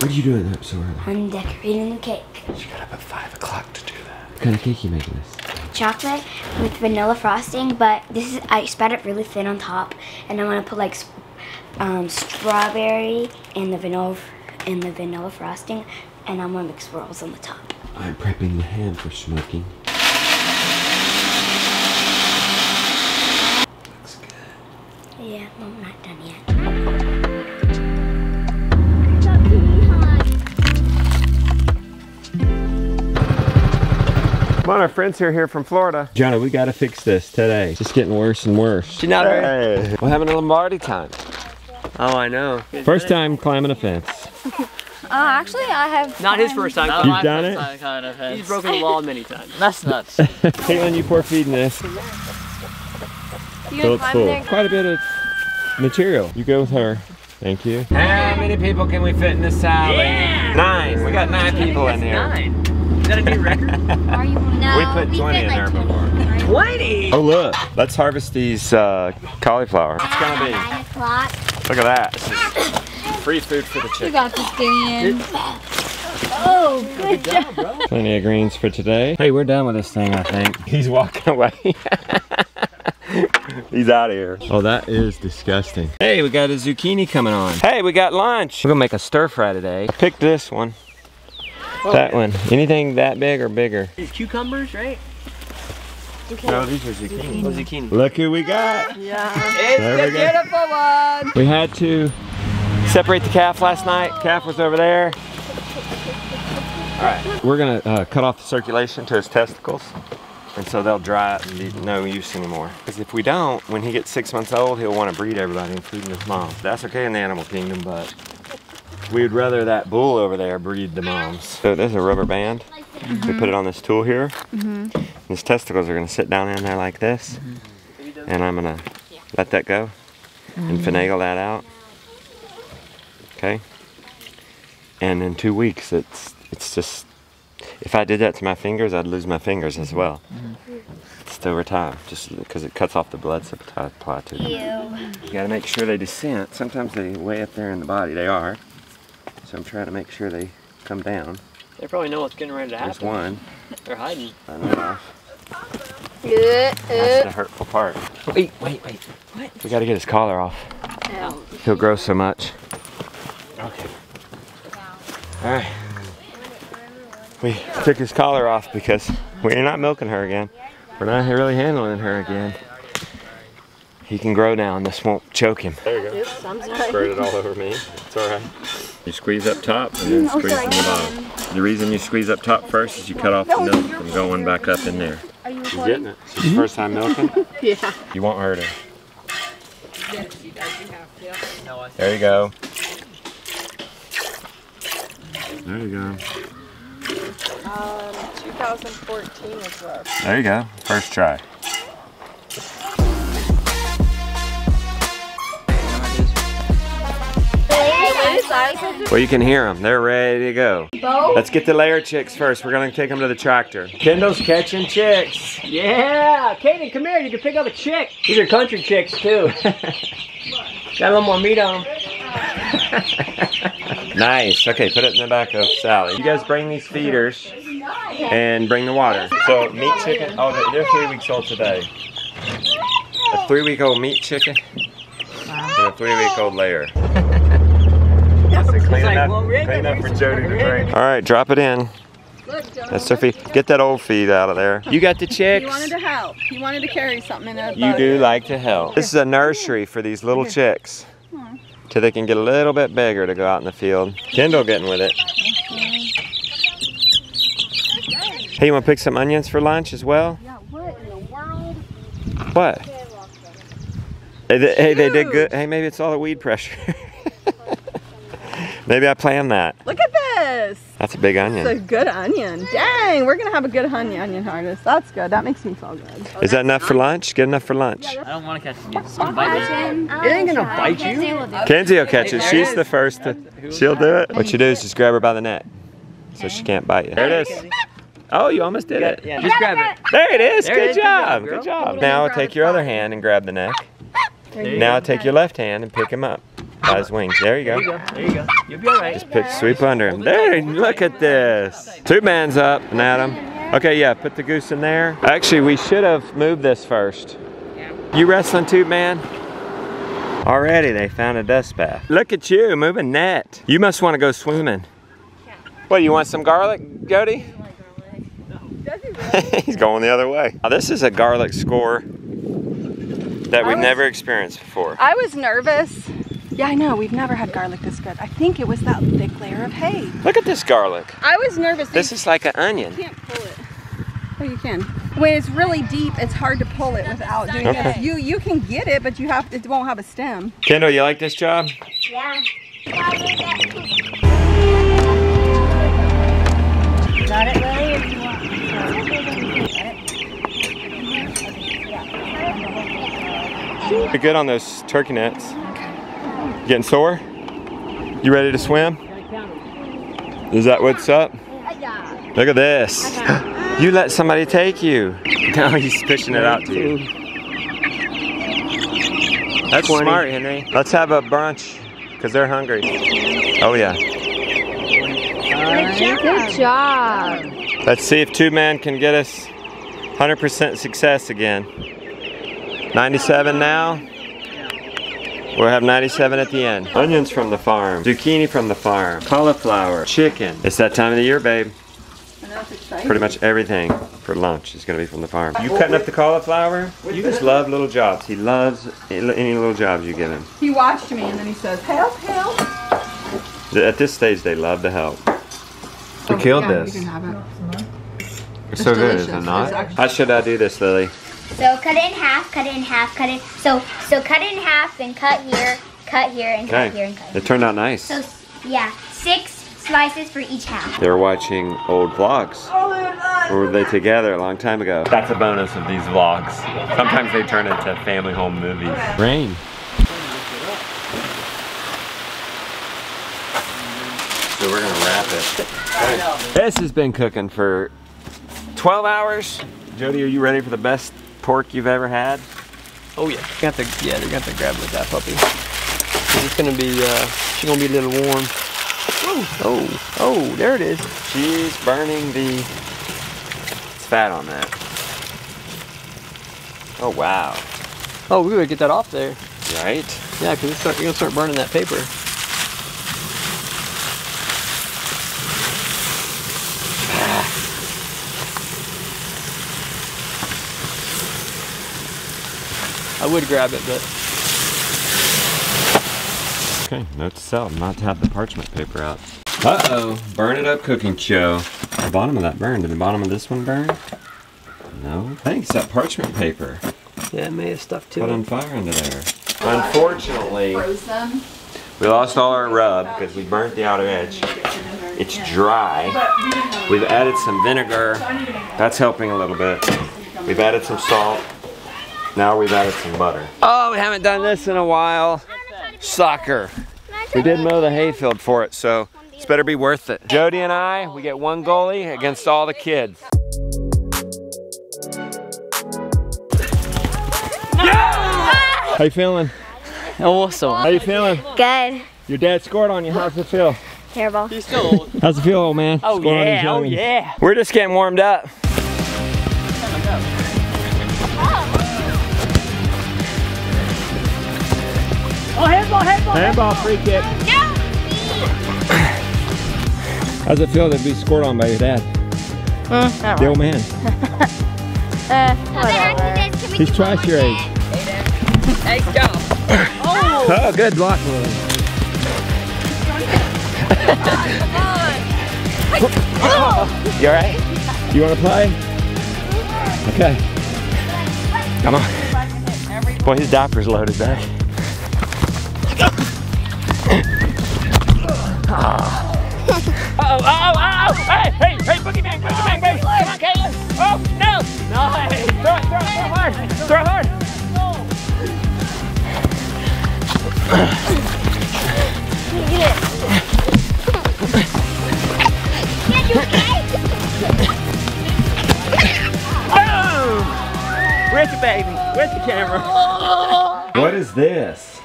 What are you doing up so early? I'm decorating the cake. She got up at 5 o'clock to do that. What kind of cake you making this? Chocolate with vanilla frosting, but this is I spread it really thin on top, and I'm gonna put like um, strawberry and the vanilla and the vanilla frosting, and I'm gonna mix swirls on the top. I'm prepping the ham for smoking. Looks good. Yeah, I'm not done yet. On, our friends here here from Florida. Johnny, we gotta fix this today. It's just getting worse and worse. She's not ready. Hey, we're having a Lombardi time. Oh, I know. First time climbing a fence. Uh, actually, I have. Not his first time. You've done it? Kind of He's broken the law many times. That's nuts. Caitlin, you pour feeding this. You So it's full. there? Quite a bit of material. You go with her. Thank you. How many people can we fit in this salad? Yeah! Nine. We got nine people in here. Nine. Is that a new record? Are you no, We put 20 in there before. 20! Oh look, let's harvest these uh, cauliflower. It's gonna be, Nine o'clock. look at that. Free food for the You chicken. got this, Dan. Oh, good job. Plenty of greens for today. Hey, we're done with this thing, I think. He's walking away. He's out of here. Oh, that is disgusting. Hey, we got a zucchini coming on. Hey, we got lunch. We're gonna make a stir fry today. Pick this one. That one. Anything that big or bigger? These cucumbers, right? No, these are zucchini. Oh, zucchini. Look who we got. Yeah. It's There the we go. beautiful one! We had to separate the calf last night. Calf was over there. All right, we're gonna uh, cut off the circulation to his testicles, and so they'll dry up and be no use anymore. Because if we don't, when he gets six months old, he'll want to breed everybody, including his mom. That's okay in the animal kingdom, but we would rather that bull over there breed the moms. So there's a rubber band. We put it on this tool here. Mm-hmm. His testicles are gonna sit down in there like this, mm-hmm. and I'm gonna let that go and mm-hmm. finagle that out. Okay. And in two weeks, it's it's just if I did that to my fingers, I'd lose my fingers as well. Just over time, just because it cuts off the blood supply to them. You gotta make sure they descent. Sometimes they way up there in the body. They are. So I'm trying to make sure they come down. They probably know what's getting ready to There's happen. one. They're hiding. I know. That's the hurtful part. Wait, wait, wait. What? We gotta get his collar off. He'll grow so much. Okay. All right. We took his collar off because we're not milking her again. We're not really handling her again. He can grow now and this won't choke him. There you go. Spread it all over me. It's all right. You squeeze up top and then squeeze from the bottom. The reason you squeeze up top first is you cut off the milk from going back up in there. She's getting it. She's first time milking? Yeah. You want her to. There you go. There you go. Um, 2014 is rough. There you go. First try. Well, you can hear them. They're ready to go. Let's get the layer chicks first. We're going to take them to the tractor. Kendall's catching chicks. Yeah! Kaden, come here. You can pick up a chick. These are country chicks, too. Got a little more meat on them. Nice. Okay, put it in the back of Sally. You guys bring these feeders and bring the water. So meat chicken. Oh, they're- they're three weeks old today. A three-week-old meat chicken and a three-week-old layer. clean like, enough, well, clean enough for Jody to drink. All right, drop it in. That's their feed. Get that old feed out of there. You got the chicks. He wanted to help. He wanted to carry something in a You boat. do like to help. This is a nursery for these little chicks. Till they can get a little bit bigger to go out in the field. Kendall getting with it. Hey, you want to pick some onions for lunch as well? Yeah, what in the world? What? Hey, they, hey, they did good. Hey, maybe it's all the weed pressure. maybe I planned that. Look at this. That's a big onion. It's a good onion. Dang, we're gonna have a good honey onion harvest. That's good. That makes me feel good. Is that enough for lunch? Good enough for lunch. I don't want to catch it. It's gonna bite me. It ain't gonna bite you. Kenzie will catch it. She's the first to. She'll do it. What you do is just grab her by the neck, so she can't bite you. There it is. Oh, you almost did it. Yeah, just grab it. There it is. There it Good is. Good job. job, Good job. Now take your other hand and grab the neck. You Now take your left hand and pick him up. By his wings. There you There go. you go. There you go. You'll be all right. Just put sweep under him. There, look at this. Two man's up and Adam. Okay, yeah, put the goose in there. Actually, we should have moved this first. You wrestling two man? Already, they found a dust bath. Look at you, moving net. You must want to go swimming. What, you want some garlic, Jody? He's going the other way. Now, this is a garlic score that we've was- never experienced before. I was nervous. Yeah, I know. We've never had garlic this good. I think it was that thick layer of hay. Look at this garlic. I was nervous. This is like an onion. You can't pull it. Oh, you can. When it's really deep, it's hard to pull it without doing Okay. it. You you can get it, but you have it won't have a stem. Kendall, you like this job? Yeah. Got it, Lily? Or you want? You're good on those turkey nets. Getting sore? You ready to swim? Is that what's up? Look at this. You let somebody take you. Now he's fishing it out to you. That's smart, Henry. Let's have a brunch because they're hungry. Oh, yeah. Good job. Let's see if two men can get us 100% success again. 97 now. We'll have 97 at the end. Onions from the farm, zucchini from the farm, cauliflower, chicken. It's that time of the year, babe. I know it's exciting. Pretty much everything for lunch is gonna be from the farm. You cutting up the cauliflower? You just love little jobs. He loves any little jobs you give him. He watched me and then he says, "Help, help." At this stage, they love to help. We Oh, killed yeah, this. You can have it. It's so good, is it not? It's How should I do this, Lily? So cut it in half, cut it in half, cut it. So so cut it in half, and cut here, cut here, and cut here and cut here. It turned out nice. So yeah, six slices for each half. They're watching old vlogs. Or were they together a long time ago? That's a bonus of these vlogs. Sometimes they turn into family home movies. Rain. So we're gonna wrap it. This has been cooking for 12 hours. Jody, are you ready for the best pork you've ever had? Oh yeah. Got to yeah, you're gonna have to grab with that puppy. It's gonna be uh she's gonna be a little warm. Oh, oh, there it is. She's burning the it's fat on that. Oh wow. Oh, we gotta get that off there. Right? Yeah, because it's start, you're gonna start burning that paper. I would grab it, but Okay, note to self, not to have the parchment paper out. Uh-oh, burn it up cooking show. The bottom of that burned. Did the bottom of this one burn? No. I think it's that parchment paper. yeah, it may have stuck to Put it. on fire under there. Unfortunately, we lost all our rub because we burnt the outer edge. It's dry. We've added some vinegar. That's helping a little bit. We've added some salt. Now we've added some butter. Oh, we haven't done this in a while. Soccer. We did mow the hayfield for it, so it's better be worth it. Jody and I, we get one goalie against all the kids. Yeah! How you feeling? Awesome. How you feeling? Good. Your dad scored on you. How's it feel? Terrible. He's still old. How's it feel, old man? Oh Scored yeah, oh yeah. We're just getting warmed up. Oh, handball, handball. Handball free kick. Yeah. How's it feel to be scored on by your dad? the old man. He's twice your age. Hey, go. Oh, good block, Lily. you alright? You wanna play? Okay. Come on. Boy, his diaper's loaded back. Oh, oh, oh, oh, hey, hey, hey, boogie bang, boogie bang, baby. Come on, Caitlin. Oh, no. Nice. Throw it, throw it, throw it hard. Throw it hard. Boom. With the baby, with the camera. What is this?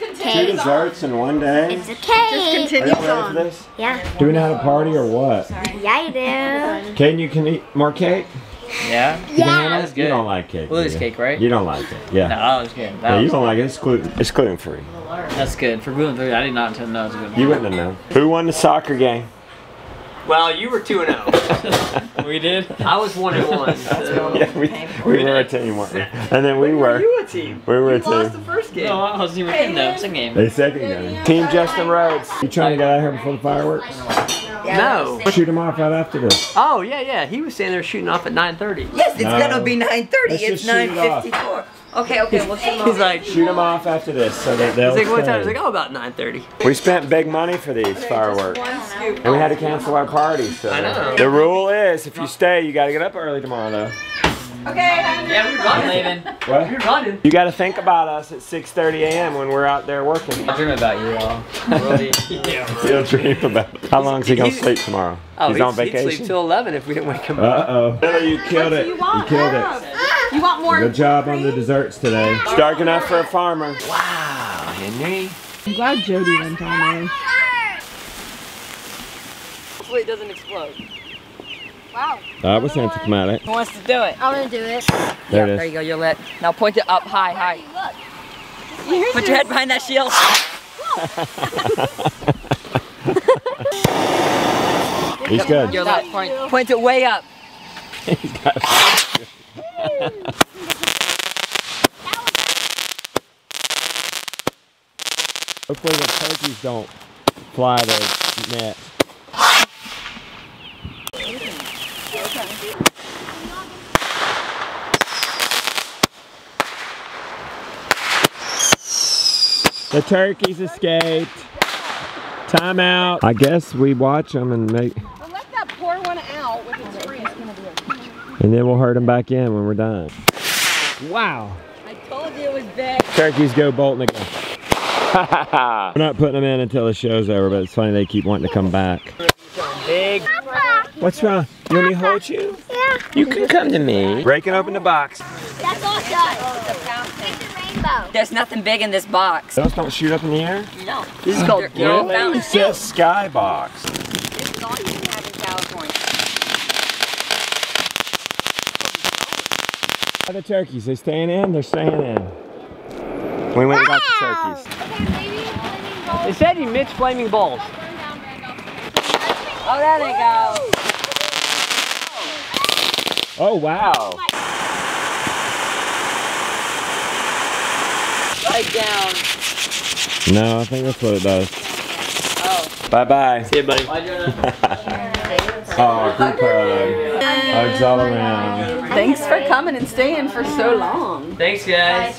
It's pie. cake. desserts in one day? It's a cake. Continues ready for this? Yeah. Do we know how to party or what? Yeah, you do. Caden, you can eat more cake? Yeah? You can handle That's good. You don't like cake. Well, do it's cake, right? You don't like it. Yeah. No, that was good. That Yeah, you was, don't like it. It's gluten. It's gluten free. that's good. For gluten free, I did not know it was good. You wouldn't have known. Who won the soccer game? Well, you were 2 and 0. we did? I was 1 and 1. So. Yeah, we, we were a team, weren't we? And then we were. You a team. We were a You lost the first game. No, I wasn't even in the second game. The second game. Team Justin Rhodes. You trying to get out of here before the fireworks? No. Shoot him off right after this. Oh, yeah, yeah. He was saying they're shooting off at 9.30. Yes, it's No. gonna be 9:30. It's just shoot it off. 9:54. Okay, okay, we'll see. He's like, Shoot him off after this so that they'll he's like, what time? stay. He's like, oh, about 9.30. We spent big money for these fireworks. And we had to cancel our party, so. I know. The rule is if you stay, you gotta get up early tomorrow though. Okay, yeah, we're running. Leaving. What? We were running. You gotta think about us at 6.30 a.m. when we're out there working. I dream about you all. Really? He'll dream about it. How long is he gonna sleep tomorrow? Oh, He's he'd, on he'd sleep till 11 if we didn't wake him up. Uh-oh. Billy, you killed it. You killed it. You want more? Good job on the desserts today. It's dark enough for a farmer. Wow, Henry. I'm glad Jody went on there. Hopefully it doesn't explode. Wow. That was anticlimactic. Who wants to do it? I'm gonna do it. There it is. There it you is. go, Yolette. Now point it up high, high. Put your head behind that shield. He's good. Yolette, point, point it way up. Hopefully the turkeys don't fly the net. The turkeys escaped. Time out. I guess we watch them and make, Well, let that poor one out with its freeze. And then we'll herd them back in when we're done. Wow. I told you it was big. Turkeys go bolting again. We're not putting them in until the show's over, but it's funny they keep wanting to come back. Big. What's wrong? You want me to hold you? Yeah. You can come to me. Breaking open the box. That's all it does. It's a rainbow. There's nothing big in this box. Those don't shoot up in the air? No. This is called They're- they're all found. It says skybox. This is all you can have in California. How are the turkeys? They staying in? They're staying in. We went and got the turkeys. They said he mixed flaming balls. Oh, there they go. Oh wow. Right down. No, I think that's what it does. Oh. Bye bye. See you, buddy. oh, group hug. Hugs all around. Thanks for coming and staying for so long. Thanks, guys.